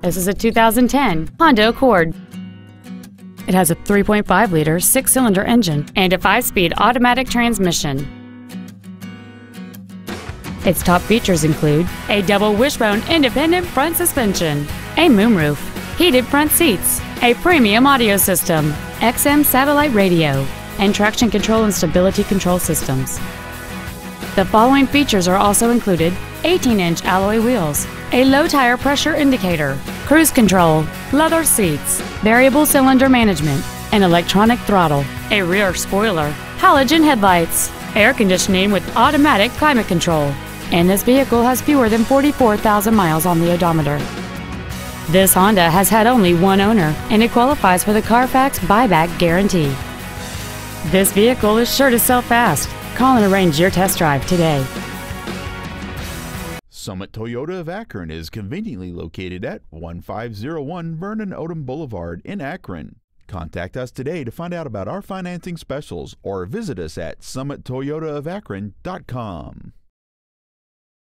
This is a 2010 Honda Accord. It has a 3.5 liter six cylinder engine and a five speed automatic transmission. Its top features include a double wishbone independent front suspension, a moonroof, heated front seats, a premium audio system, XM satellite radio, and traction control and stability control systems. The following features are also included 18 inch alloy wheels, a low tire pressure indicator, cruise control, leather seats, variable cylinder management, an electronic throttle, a rear spoiler, halogen headlights, air conditioning with automatic climate control, and this vehicle has fewer than 44,000 miles on the odometer. This Honda has had only one owner and it qualifies for the Carfax buyback guarantee. This vehicle is sure to sell fast. Call and arrange your test drive today. Summit Toyota of Akron is conveniently located at 1501 Vernon Odom Boulevard in Akron. Contact us today to find out about our financing specials or visit us at summittoyotaofakron.com.